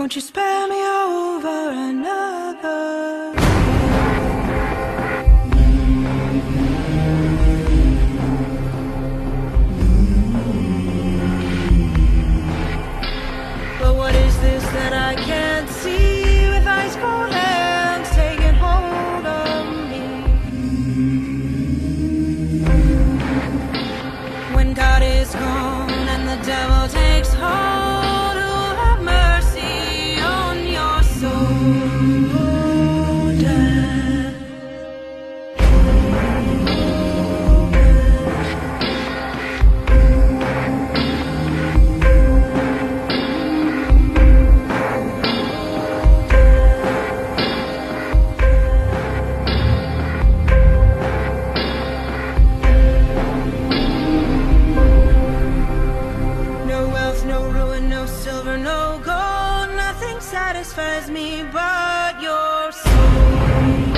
Won't you spare me over another? I can. silver, no gold, nothing satisfies me but your soul.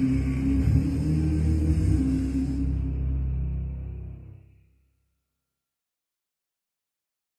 Mm-hmm.